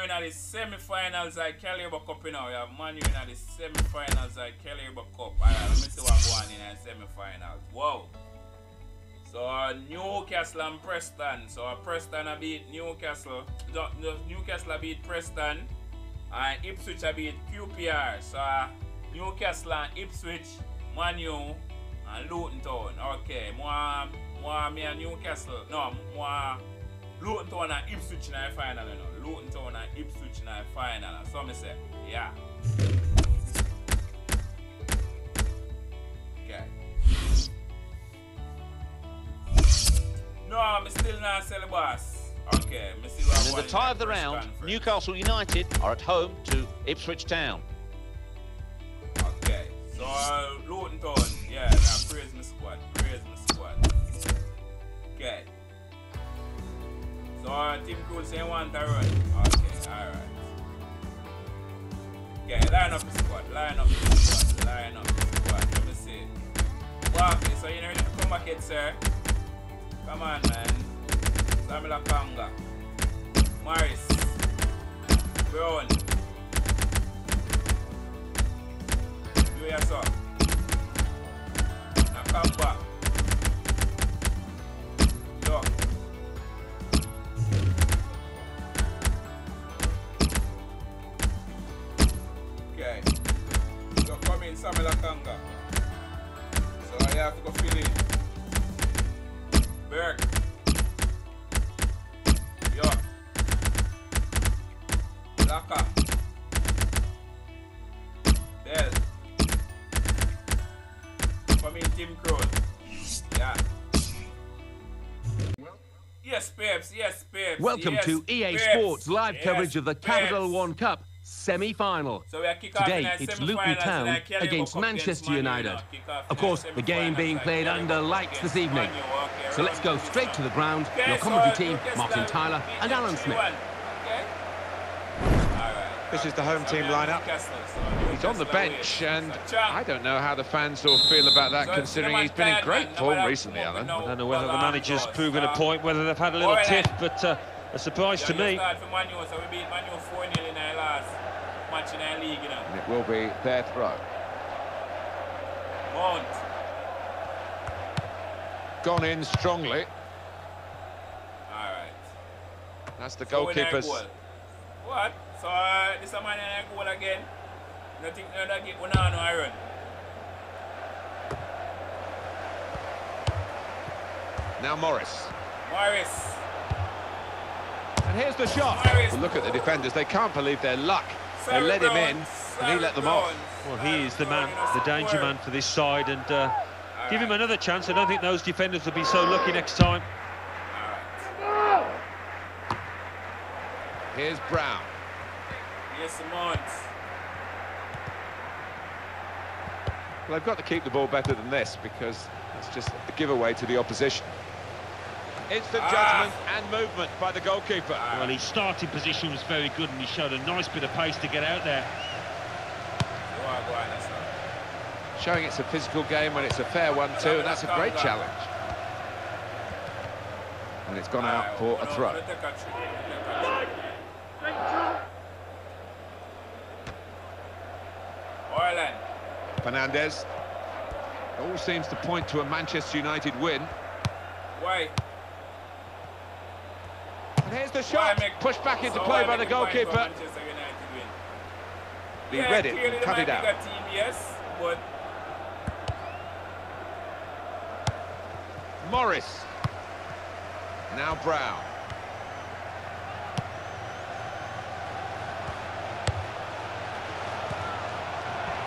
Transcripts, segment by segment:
U in the semi-finals of Carabao Cup you know. We have Man U in the semi-finals of Carabao Cup. Alright, let me see what going in the semi-finals. Wow. So uh, Newcastle and Preston. So uh, Preston a beat Newcastle. No, no, Newcastle a beat Preston. And Ipswich beat QPR. So uh, Newcastle and Ipswich, Man U and Luton Town. Okay, more, more me and Newcastle. No, more Luton Town and Ipswich in the final. You know. Luton Town and Ipswich in the final. So me say, yeah. Okay. No, I'm still not sell boss. Okay, me see what And in the tie of the round, conference. Newcastle United are at home to Ipswich Town. Okay, so uh, Luton Town, yeah, now praise my squad, praise my squad. Okay. Uh, Tim Krul say want to run. Okay, alright. Okay, line up the squad, line up the squad, line up the squad. Let me see. Barkley, so you ready to come back yet, sir? Come on, man. Sambi Lokonga. Morris. Brown. Do. Now Come in, Tim Krul. Yeah. Yes, Peps. Yes, Peps. Welcome yes, to EA Peps. Sports live Yes, coverage of the Capital One Cup semi-final. So we are kick off in Today it's Luton Town carry against Manchester Man United. you know. Kick off Of course, the game being played under lights this evening. Man U, okay, So let's go straight to the ground. Your commentary team, Martin Tyler and Alan Smith. 3-1, okay? Alright. This is the home team lineup. He's on the bench, and I don't know how the fans will feel about that, considering he's been in great form recently, Alan. I don't know whether the manager's goes. proven a point, whether they've had a little Alright. tiff, but uh, a surprise to me. start for Man U, so we beat Man U 4-0 in our last match in our league, you know. And it will be their throw. Mount. Gone in strongly. Alright. That's the So we not goalkeeper's. What? So uh, this a man in a goal again? Nothing no that get one on iron. Now Morris. Morris. And here's the shot. Morris. Well, look at the defenders. They can't believe their luck. They Sorry, let him Brown. in, and he let them Brown. off. Well, he is the man, the danger man for this side, and uh, give him another chance. I don't think those defenders will be so lucky next time. Alright. Here's Brown. Yes, Mount. Well, they've got to keep the ball better than this because it's just a giveaway to the opposition. Instant Ah. judgment and movement by the goalkeeper. Well, his starting position was very good, and he showed a nice bit of pace to get out there. You are going, that's all. Showing it's a physical game when it's a fair one too, and that's a great challenge. And it's gone out for a throw. Take a trick, take a trick. Ireland. Fernandez. All seems to point to a Manchester United win. Wait. And here's the shot. make- Pushed back into so play by the make a point for goalkeeper. Manchester United win? He Yeah, read it cut it out. team, yes, but Morris. Now Brown.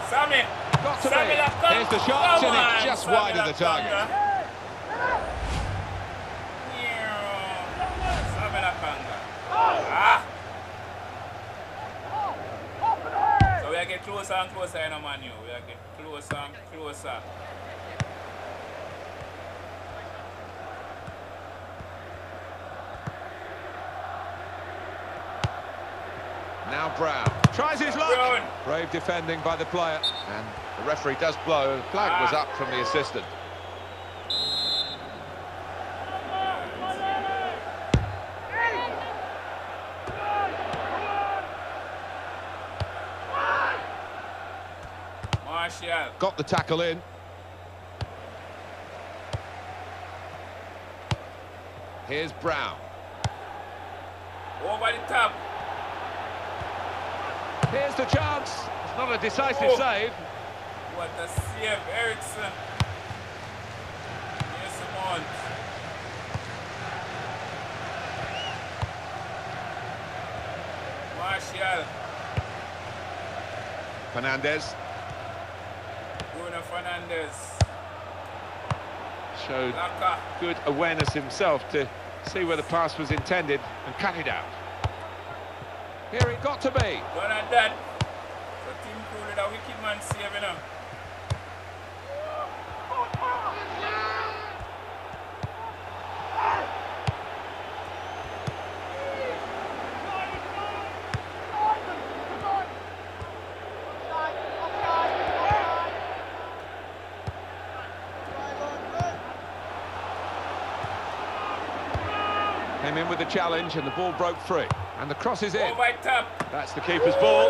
Sammy. Got to be. Here's the shot, and it's just wide of the target. Lokonga. Sammy Lokonga. Ah. So we are getting closer and closer in a manu. We are getting closer and closer. Now Brown. Tries his luck. Brave defending by the player. And the referee does blow, and flag was up from the assistant. Got the tackle in. Here's Brown. Over the top. Here's the chance. It's not a decisive oh. save, what a save, Eriksen. Mason Mount. Martial. Fernandez Bruno Fernandez. showed Laka. good awareness himself to see where the pass was intended and cut it out. Here it got to be. Done and that. So Tim Krul with a wicked man save, you know. With the challenge and the ball broke free. And the cross is in. Over the top. That's the keeper's ball.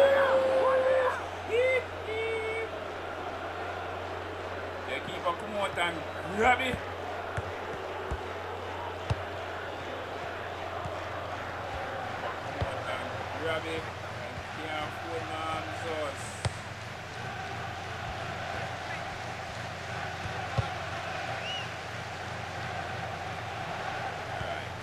Hip, hip. The keeper come out and grab it. Come out and Grab it and can't hold my arms out. Alright.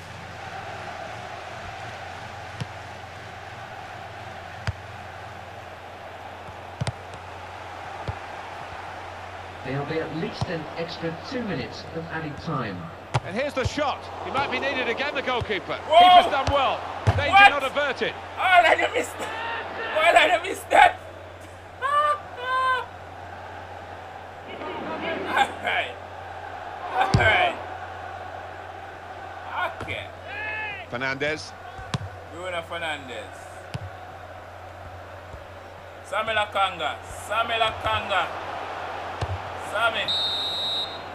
There'll be at least an extra two minutes of added time. And here's the shot. He might be needed again, the goalkeeper. Whoa! Keeper's done well. Danger What? not averted. Oh, I done missed that. Why did I miss that? Alright. Alright. Okay. Fernandez. Bruno Fernandez. Sammy Lokonga. Sammy Lokonga. Sammy.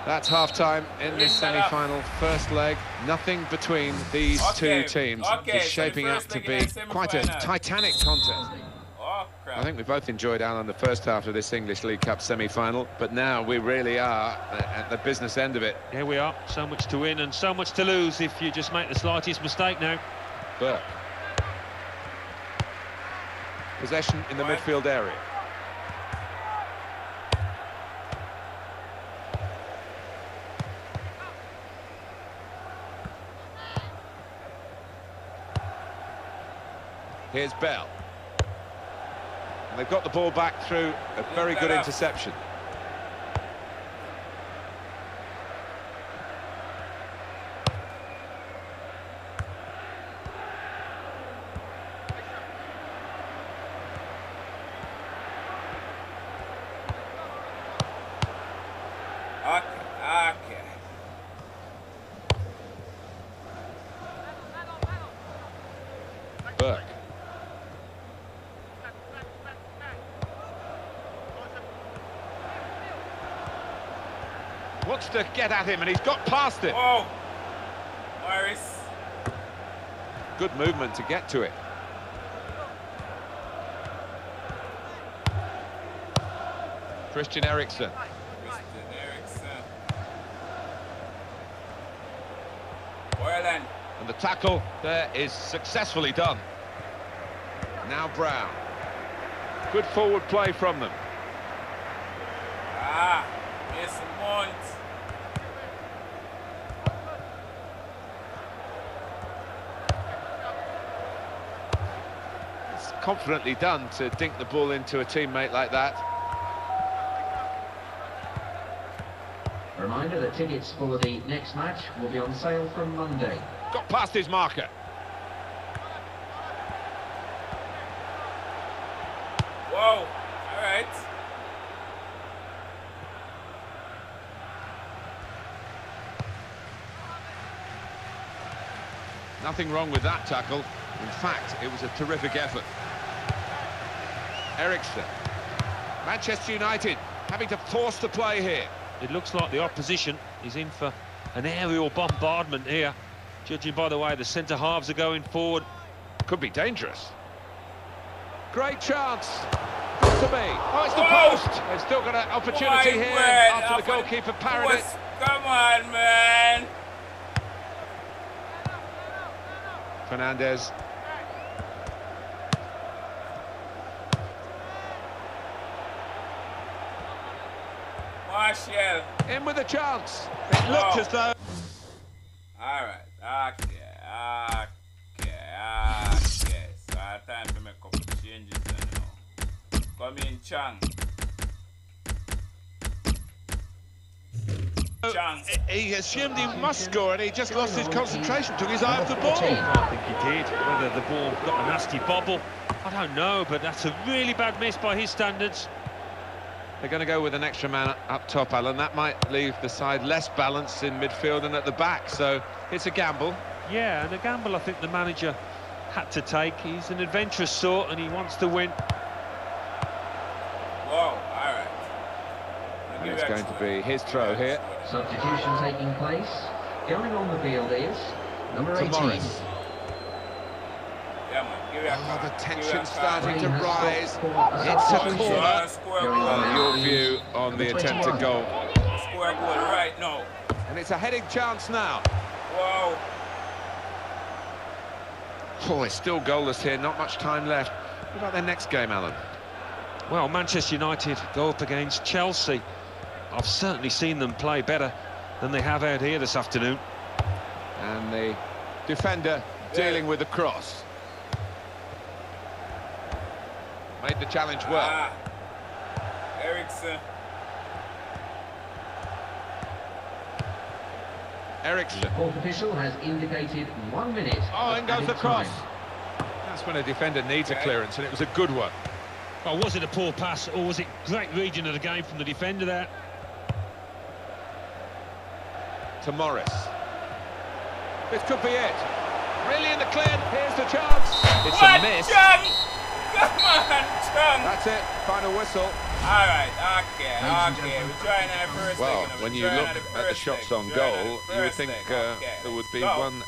That's half-time in this Ring that up. semi-final first leg. Nothing between these Okay, two teams. okay, It's so shaping up to be quite a titanic contest. Oh. I think we both enjoyed Alan the first half of this English League Cup semi-final, but now we really are at the business end of it. Here we are. So much to win and so much to lose if you just make the slightest mistake now. Burke. Possession in the Right. midfield area. Here's Bell. And they've got the ball back through a very good interception. Okay. Okay. Burke. Wants to get at him and he's got past it. Whoa. Morris. Good movement to get to it. Christian Eriksen. Christian Eriksen. And the tackle there is successfully done. Now Brown. Good forward play from them. Ah. Mason Mount. It's confidently done to dink the ball into a teammate like that. A reminder that tickets for the next match will be on sale from Monday. Got past his marker. Whoa. All right. Nothing wrong with that tackle. In fact, it was a terrific effort. Eriksen. Manchester United having to force the play here. It looks like the opposition is in for an aerial bombardment here, judging by the way the centre halves are going forward. Could be dangerous. Great chance. Got to be. Oh, it's the Oh! post. They've still got an opportunity My here word, after the after- goalkeeper parried it. Come on, man. Fernandez. Martial. In with a chance. It looked Oh. as though All right. Okay. Okay. Okay. So I have time to make a couple changes now. Come in, Chong. Oh, Chong. he assumed he must score and he just lost his concentration, took his eye off the ball. I think he did. Whether the ball got a nasty bobble, I don't know, but that's a really bad miss by his standards. They're going to go with an extra man up top, Alan. That might leave the side less balanced in midfield and at the back, so it's a gamble. Yeah, and a gamble I think the manager had to take. He's an adventurous sort and he wants to win. Whoa. All right. And it's you going to be his throw here. Substitution taking place. Going on the field is number To 18. Morris. Yeah, man. Give me a Oh, the Give me a tension's starting to rise. It's a corner. Trying to score a Going goal. on Well, your view on the number attempted goal. Score a goal right now. And it's a heading chance now. Wow. Oh, it's still goalless here, not much time left. What about their next game, Alan? Well, Manchester United go up against Chelsea. I've certainly seen them play better than they have out here this afternoon. And the defender dealing with the cross. Made the challenge well. Ah. Eriksen. Eriksen. Fourth official has indicated one minute. Oh, of in goes added the cross. time. That's when a defender needs a clearance, and it was a good one. Oh, was it a poor pass or was it great reading of the game from the defender there? To Morris. This could be it. Really in the clear. Here's the chance. It's what, a miss. Chong? Come on, Chong. That's it. Final whistle. All right, okay, Ladies okay. We're trying at the first Well, leg, when you look at the shots leg, on we're trying at goal, you would think uh, Okay, there would be go. one